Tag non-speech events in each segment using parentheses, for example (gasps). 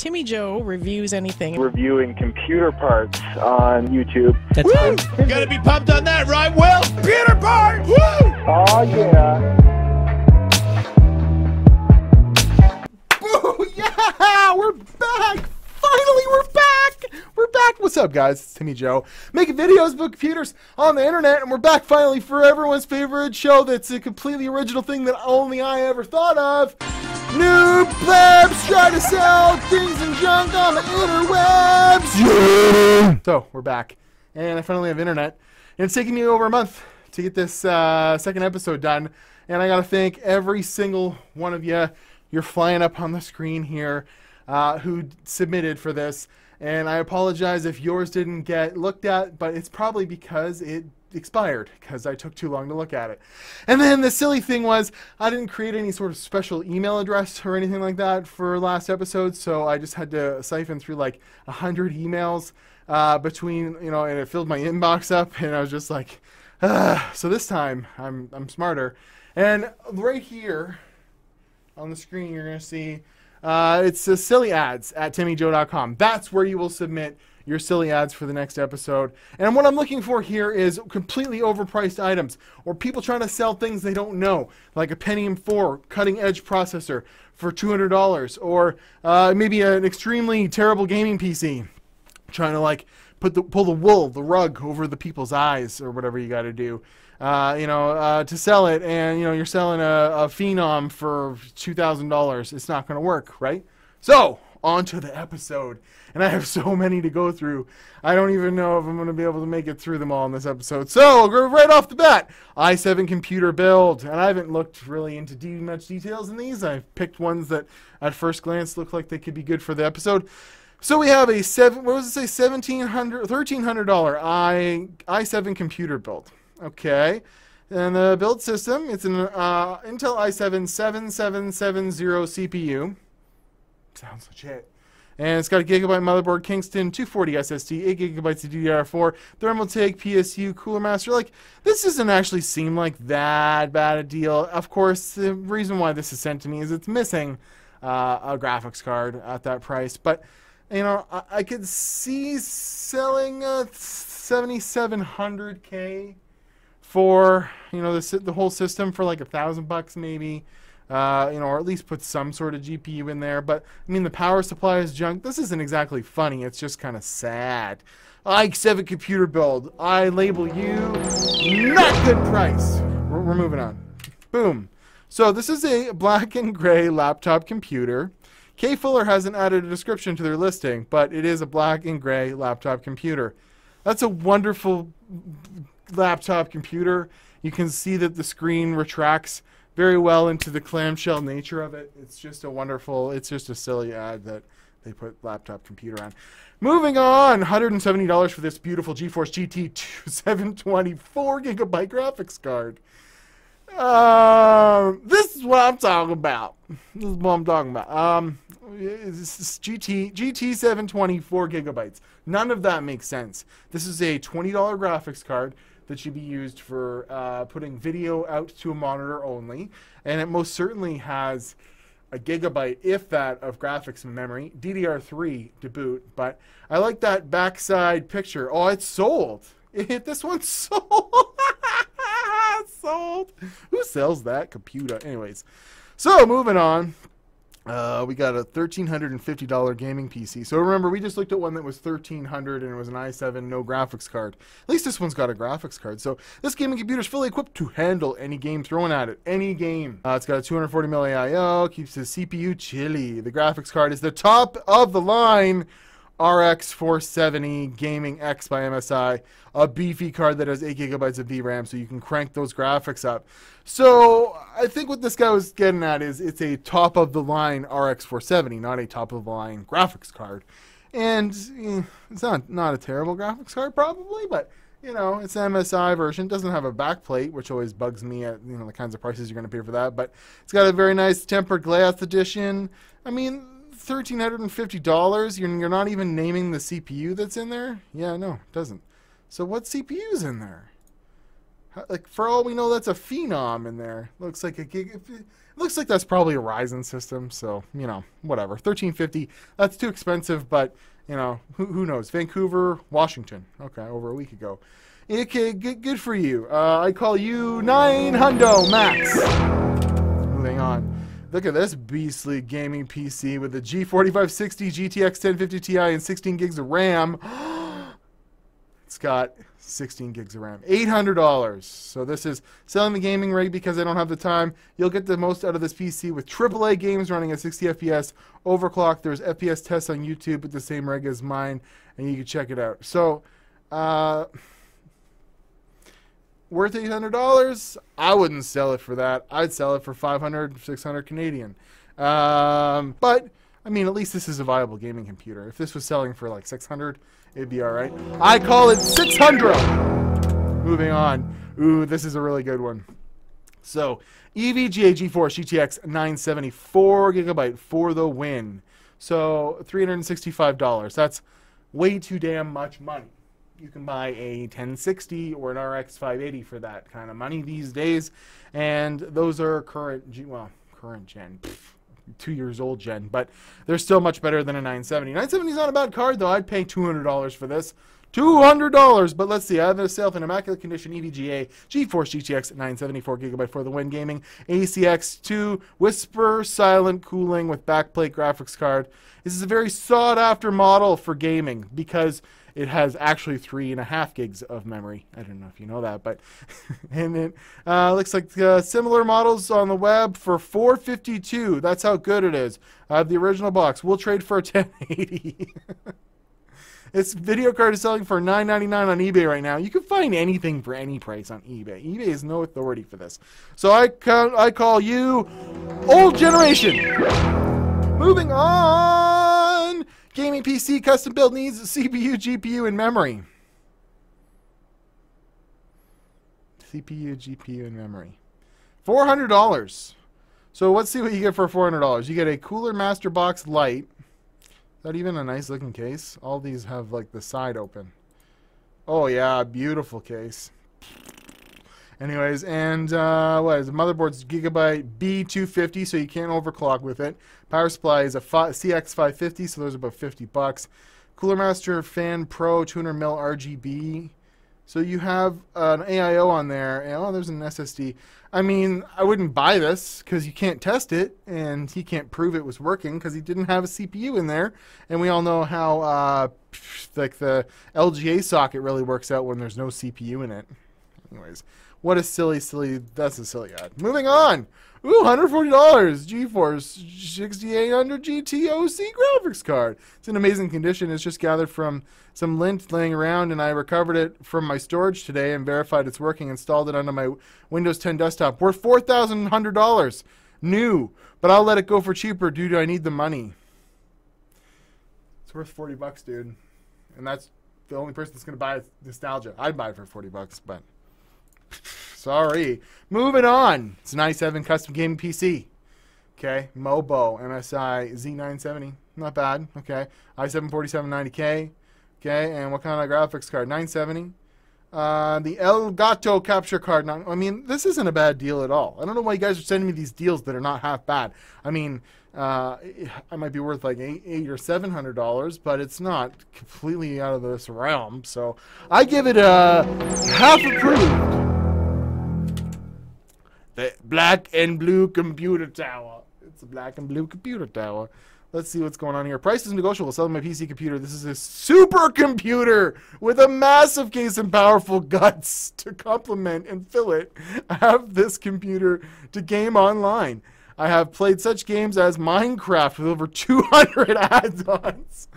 Timmy Joe reviews anything. reviewing computer parts on YouTube. That's fine. Gotta be pumped on that, right, Will? Peter Bart! Woo! Oh yeah. Boo! Yeah! We're back! Finally, we're back! We're back! What's up, guys? It's Timmy Joe. Making videos about computers on the internet, and we're back finally for everyone's favorite show that's a completely original thing that only I ever thought of. New plebs try to sell things and junk on the interwebs! So, we're back. And I finally have internet. And it's taken me over a month to get this uh, second episode done. And I gotta thank every single one of you. You're flying up on the screen here uh, who submitted for this. And I apologize if yours didn't get looked at, but it's probably because it expired because I took too long to look at it. And then the silly thing was I didn't create any sort of special email address or anything like that for last episode, so I just had to siphon through like a hundred emails uh, between you know, and it filled my inbox up, and I was just like, ah. so this time I'm I'm smarter. And right here on the screen, you're gonna see uh, it's uh, silly ads at timmyjoe.com. That's where you will submit your silly ads for the next episode. And what I'm looking for here is completely overpriced items or people trying to sell things they don't know, like a Pentium 4 cutting edge processor for $200 or uh, maybe an extremely terrible gaming PC trying to like put the pull the wool, the rug over the people's eyes or whatever you got to do. Uh, you know, uh, to sell it, and you know you're selling a, a phenom for two thousand dollars. It's not going to work, right? So on to the episode, and I have so many to go through. I don't even know if I'm going to be able to make it through them all in this episode. So right off the bat, i7 computer build, and I haven't looked really into de- much details in these. I've picked ones that at first glance look like they could be good for the episode. So we have a seven. What was it say? Seventeen hundred, thirteen hundred dollar i i7 computer build. Okay, and the build system. It's an uh, Intel i7 7770 CPU. Sounds legit. And it's got a gigabyte motherboard, Kingston 240 SSD, 8 gigabytes of DDR4, Thermaltake PSU Cooler Master. Like, this doesn't actually seem like that bad a deal. Of course, the reason why this is sent to me is it's missing uh, a graphics card at that price. But you know, I, I could see selling a 7700K for you know the the whole system for like a thousand bucks maybe. Uh, you know, or at least put some sort of GPU in there. But I mean, the power supply is junk. This isn't exactly funny. It's just kind of sad. i7 computer build. I label you not good price. We're, we're moving on. Boom. So this is a black and gray laptop computer. K Fuller hasn't added a description to their listing, but it is a black and gray laptop computer. That's a wonderful laptop computer. You can see that the screen retracts very well into the clamshell nature of it. It's just a wonderful, it's just a silly ad that they put laptop computer on. Moving on, $170 for this beautiful GeForce GT 724 gigabyte graphics card. Um, this is what I'm talking about. This is what I'm talking about. Um, this is GT GT 724 gigabytes. None of that makes sense. This is a $20 graphics card that should be used for uh, putting video out to a monitor only, and it most certainly has a gigabyte, if that, of graphics memory. DDR3 to boot, but I like that backside picture. Oh, it's sold. (laughs) this one's (laughs) sold. (laughs) sold. Who sells that computer? Anyways, so moving on. Uh, we got a $1,350 gaming PC. So remember, we just looked at one that was 1,300 and it was an i7, no graphics card. At least this one's got a graphics card. So this gaming computer is fully equipped to handle any game thrown at it. Any game. Uh, it's got a 240 mil AIO, keeps the CPU chilly. The graphics card is the top of the line RX 470 Gaming X by MSI, a beefy card that has 8 gigabytes of VRAM, so you can crank those graphics up. So I think what this guy was getting at is it's a top of the line RX 470, not a top of the line graphics card. And eh, it's not not a terrible graphics card probably, but you know it's an MSI version. Doesn't have a backplate, which always bugs me at you know the kinds of prices you're going to pay for that. But it's got a very nice tempered glass edition. I mean, thirteen hundred and fifty dollars. You're you're not even naming the CPU that's in there. Yeah, no, it doesn't. So what CPU's in there? Like for all we know, that's a Phenom in there. Looks like a gig. Looks like that's probably a Ryzen system. So you know, whatever. Thirteen fifty. That's too expensive, but you know, who, who knows? Vancouver, Washington. Okay, over a week ago. Okay, good, good for you. Uh, I call you nine hundo max. Moving on. Look at this beastly gaming PC with the G4560 GTX 1050 Ti and 16 gigs of RAM. (gasps) it's got 16 gigs of RAM. $800. So this is selling the gaming rig because I don't have the time. You'll get the most out of this PC with AAA games running at 60 FPS, overclocked. There's FPS tests on YouTube with the same rig as mine, and you can check it out. So, uh, worth $800? I wouldn't sell it for that. I'd sell it for 500, 600 Canadian. Um, but, I mean, at least this is a viable gaming computer. If this was selling for like 600, it'd be all right. I call it 600. Moving on. Ooh, this is a really good one. So, EVGA GeForce GTX 974 gigabyte for the win. So, $365. That's way too damn much money. You can buy a 1060 or an RX 580 for that kind of money these days, and those are current, well, current gen. Pfft two years old gen, but they're still much better than a 970. 970 is not a bad card though. I'd pay $200 for this. $200, but let's see. I have a myself in immaculate condition EVGA GeForce GTX 974 gigabyte for the win gaming ACX2 Whisper silent cooling with backplate graphics card. This is a very sought after model for gaming because it has actually three and a half gigs of memory. I don't know if you know that, but (laughs) and it uh, looks like uh, similar models on the web for 452. That's how good it is. I have the original box. We'll trade for a (laughs) 1080. (laughs) This video card is selling for $9.99 on eBay right now. You can find anything for any price on eBay. eBay is no authority for this. So I, ca- I call you old generation. Moving on. Gaming PC custom build needs CPU, GPU, and memory. CPU, GPU, and memory. $400. So let's see what you get for $400. You get a Cooler Master Box Lite. Is that even a nice looking case? All these have like the side open. Oh yeah, beautiful case. Anyways, and uh, what is the motherboard's Gigabyte B250, so you can't overclock with it. Power supply is a CX550, so those are about 50 bucks. Cooler Master Fan Pro 200 mil RGB. So you have an AIO on there, and oh, there's an SSD. I mean, I wouldn't buy this because you can't test it, and he can't prove it was working because he didn't have a CPU in there. And we all know how uh, like the LGA socket really works out when there's no CPU in it. Anyways, what a silly, silly. That's a silly ad. Moving on. Ooh, $140 GeForce 6800 GTOC graphics card. It's in amazing condition. It's just gathered from some lint laying around, and I recovered it from my storage today and verified it's working. Installed it onto my Windows 10 desktop. Worth $4,100 new, but I'll let it go for cheaper due to I need the money. It's worth 40 bucks, dude. And that's the only person that's going to buy it. Nostalgia. I'd buy it for 40 bucks, but. Sorry. Moving on. It's an i7 custom gaming PC. Okay. Mobo MSI Z970. Not bad. Okay. i7 4790K. Okay. And what kind of graphics card? 970. Uh, the Elgato capture card. Not, I mean, this isn't a bad deal at all. I don't know why you guys are sending me these deals that are not half bad. I mean, uh, I might be worth like eight, eight or seven hundred dollars, but it's not completely out of this realm. So I give it a half approved. The black and blue computer tower. It's a black and blue computer tower. Let's see what's going on here. Price is negotiable. Selling my PC computer. This is a supercomputer with a massive case and powerful guts to complement and fill it. I have this computer to game online. I have played such games as Minecraft with over 200 (laughs) add-ons,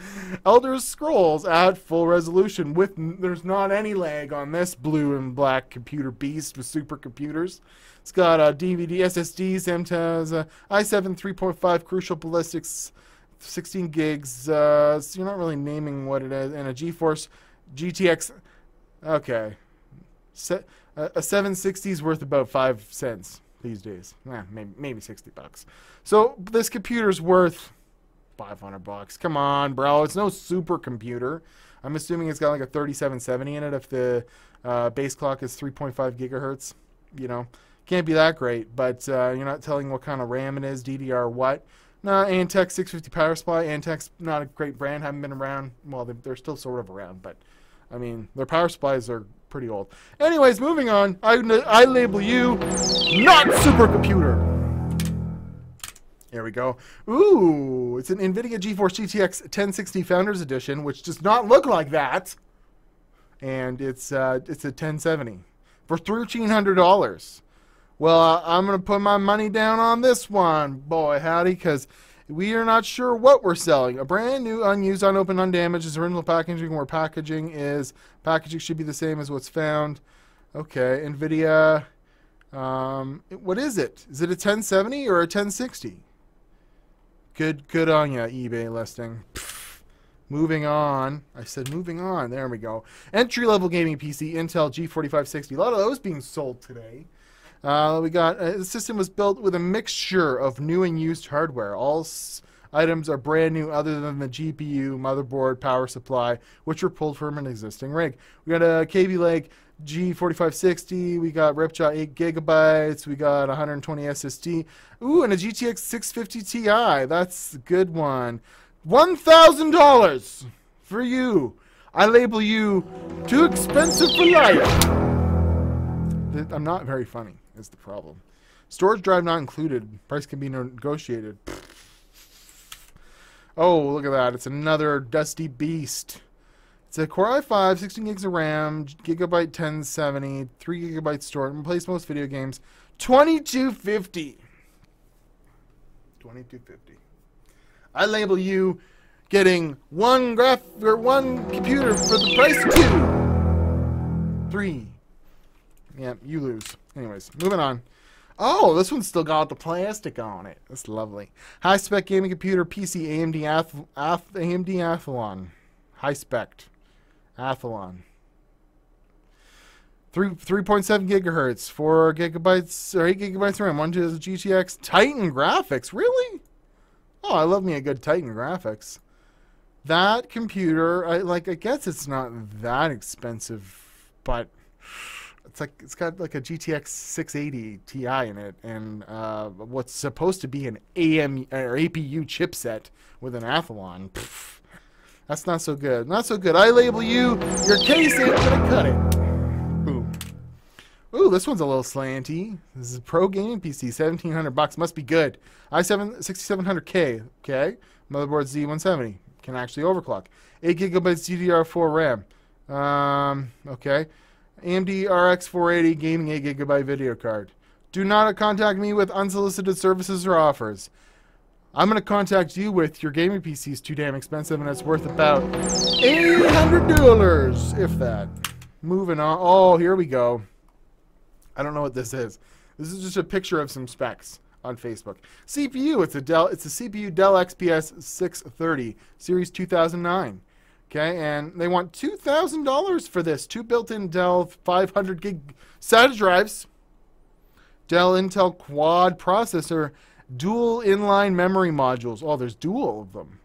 Elder Scrolls at full resolution with there's not any lag on this blue and black computer beast with supercomputers. It's got a DVD, SSD, MTAS, uh, i7 3.5 Crucial Ballistix, 16 gigs. Uh, so you're not really naming what it is, and a GeForce GTX. Okay, Se- a 760 is worth about five cents these days. Eh, maybe maybe 60 bucks. So this computer's worth 500 bucks. Come on, bro. It's no supercomputer. I'm assuming it's got like a 3770 in it if the uh, base clock is 3.5 gigahertz. You know, can't be that great, but uh, you're not telling what kind of RAM it is, DDR what. No, Antec 650 power supply. Antec's not a great brand. Haven't been around. Well, they're still sort of around, but I mean, their power supplies are pretty old. Anyways, moving on. I, I label you not supercomputer. There we go. Ooh, it's an NVIDIA GeForce GTX 1060 Founders Edition, which does not look like that. And it's uh, it's a 1070 for $1,300. Well, uh, I'm going to put my money down on this one, boy howdy, because we are not sure what we're selling. A brand new, unused, unopened, undamaged is original packaging where packaging is, packaging should be the same as what's found. Okay, NVIDIA, um, what is it? Is it a 1070 or a 1060? Good, good on ya, eBay listing. Pfft. Moving on. I said moving on. There we go. Entry level gaming PC, Intel G4560. A lot of those being sold today. Uh, we got uh, the system was built with a mixture of new and used hardware. All items are brand new, other than the GPU, motherboard, power supply, which were pulled from an existing rig. We got a Kaby Lake G4560. We got Ripjaw 8 gigabytes. We got 120 SSD. Ooh, and a GTX 650 Ti. That's a good one. One thousand dollars for you. I label you too expensive for life. I'm not very funny. Is the problem. Storage drive not included. Price can be negotiated. Oh, look at that. It's another dusty beast. It's a Core i5, 16 gigs of RAM, gigabyte 1070, 3 gigabytes storage, and plays most video games. 2250. 2250. I label you getting one graph or one computer for the price of two. Three. Yeah, you lose. Anyways, moving on. Oh, this one's still got the plastic on it. That's lovely. High spec gaming computer PC AMD Ath- Ath- AMD Athlon. High spec. Athlon. Three three point seven gigahertz, four gigabytes or eight gigabytes RAM, one the GTX Titan graphics. Really? Oh, I love me a good Titan graphics. That computer, I like. I guess it's not that expensive, but it's like it's got like a GTX 680 Ti in it, and uh, what's supposed to be an AM or APU chipset with an Athlon. Pff, that's not so good. Not so good. I label you. Your case ain't gonna cut it. Ooh, this one's a little slanty. This is a pro gaming PC, 1700 bucks. Must be good. i7 6700K. Okay. Motherboard Z170. Can actually overclock. 8 gigabytes DDR4 RAM. Um, okay. AMD RX 480 gaming 8 gigabyte video card. Do not contact me with unsolicited services or offers. I'm going to contact you with your gaming PC is too damn expensive and it's worth about $800, if that. Moving on. Oh, here we go. I don't know what this is. This is just a picture of some specs on Facebook. CPU, it's a Dell, it's a CPU Dell XPS 630 Series 2009. Okay, and they want two thousand dollars for this. Two built-in Dell 500 gig SATA drives, Dell Intel Quad processor, dual inline memory modules. Oh, there's dual of them.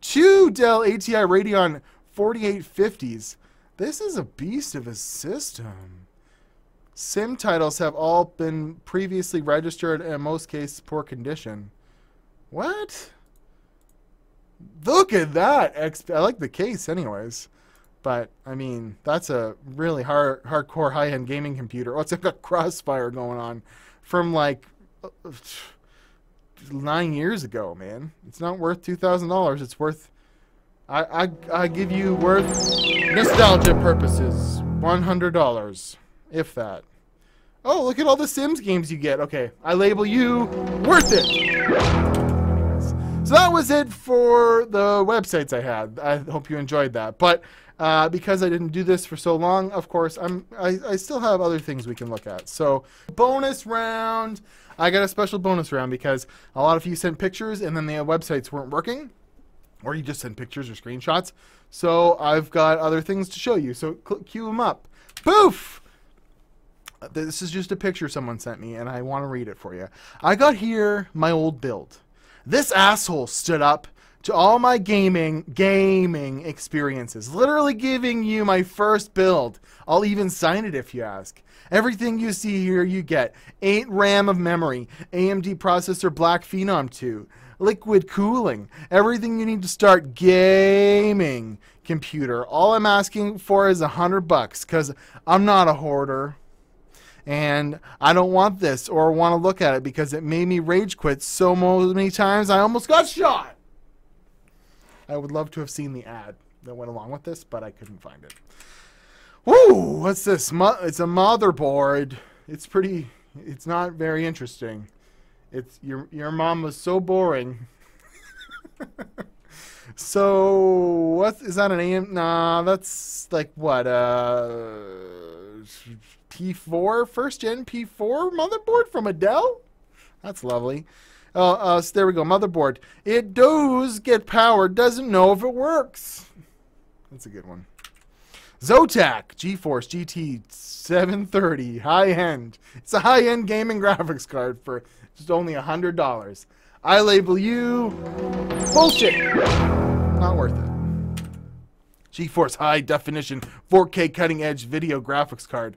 Two Dell ATI Radeon 4850s. This is a beast of a system. SIM titles have all been previously registered and in most cases poor condition. What? Look at that! I like the case, anyways. But I mean, that's a really hard, hardcore, high-end gaming computer. Oh, it's got (laughs) Crossfire going on from like uh, nine years ago, man. It's not worth two thousand dollars. It's worth. I, I I give you worth nostalgia purposes one hundred dollars, if that. Oh, look at all the Sims games you get. Okay, I label you worth it. So that was it for the websites I had. I hope you enjoyed that. But uh, because I didn't do this for so long, of course, I'm I, I still have other things we can look at. So bonus round. I got a special bonus round because a lot of you sent pictures and then the websites weren't working, or you just sent pictures or screenshots. So I've got other things to show you. So cue them up. Poof! This is just a picture someone sent me, and I want to read it for you. I got here my old build. This asshole stood up to all my gaming gaming experiences. Literally giving you my first build. I'll even sign it if you ask. Everything you see here you get 8 RAM of memory, AMD processor Black Phenom 2, liquid cooling, everything you need to start gaming computer. All I'm asking for is a hundred bucks because I'm not a hoarder. And I don't want this or want to look at it because it made me rage quit so many times I almost got shot. I would love to have seen the ad that went along with this, but I couldn't find it. Woo! What's this? It's a motherboard. It's pretty. It's not very interesting. It's your your mom was so boring. (laughs) so what is that an AM? Nah, that's like what uh P4 first gen P4 motherboard from Adele. That's lovely. Uh, uh, so there we go. Motherboard. It does get power. Doesn't know if it works. That's a good one. Zotac GeForce GT 730 high end. It's a high end gaming (laughs) graphics card for just only a hundred dollars. I label you bullshit. Not worth it. GeForce high definition 4K cutting edge video graphics card.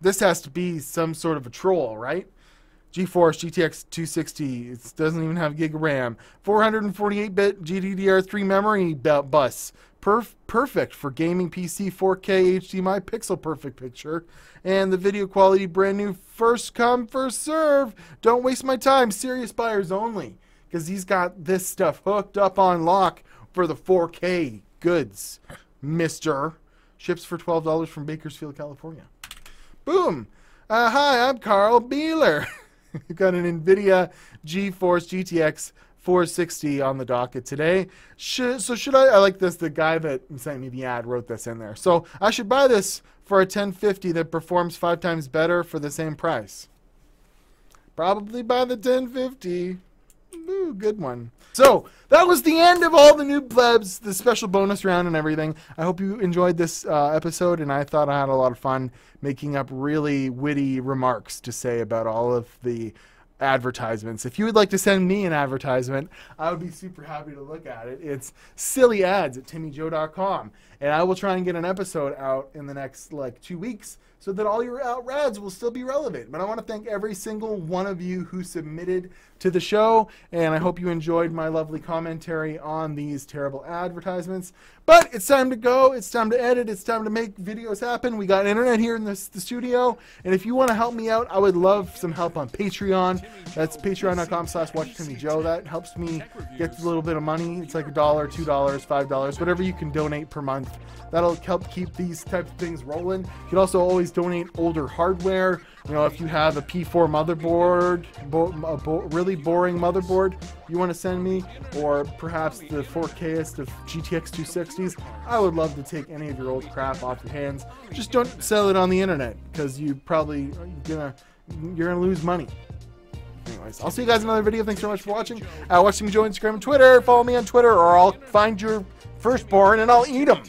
This has to be some sort of a troll, right? GeForce GTX 260. It doesn't even have gig of RAM. 448-bit GDDR3 memory bus. Perf- perfect for gaming PC 4K HDMI pixel perfect picture. And the video quality brand new first come first serve. Don't waste my time. Serious buyers only. Because he's got this stuff hooked up on lock for the 4K goods. Mister. Ships for $12 from Bakersfield, California. Boom. Uh, hi, I'm Carl Beeler. (laughs) We've got an NVIDIA GeForce GTX 460 on the docket today. Should, so should I, I like this, the guy that sent me the ad wrote this in there. So I should buy this for a 1050 that performs five times better for the same price. Probably buy the 1050. Ooh, good one. So that was the end of all the new plebs, the special bonus round and everything. I hope you enjoyed this uh, episode, and I thought I had a lot of fun making up really witty remarks to say about all of the advertisements. If you would like to send me an advertisement, I would be super happy to look at it. It's silly ads at timmyjoe.com. And I will try and get an episode out in the next like two weeks so that all your out will still be relevant. But I want to thank every single one of you who submitted to the show, and I hope you enjoyed my lovely commentary on these terrible advertisements. But it's time to go. It's time to edit. It's time to make videos happen. We got internet here in the studio, and if you want to help me out, I would love some help on Patreon. That's patreon.com slash watchtimmyjoe. That helps me get a little bit of money. It's like a dollar, two dollars, five dollars, whatever you can donate per month. That'll help keep these types of things rolling. You can also always donate older hardware. You know, if you have a P4 motherboard, bo- a bo- really boring motherboard you want to send me, or perhaps the 4Kist of GTX 260s, I would love to take any of your old crap off your hands. Just don't sell it on the internet because you probably gonna you're gonna lose money. Anyways, I'll see you guys in another video. Thanks so much for watching. Uh, watch me Joe Instagram and Twitter. Follow me on Twitter, or I'll find your firstborn and I'll eat them.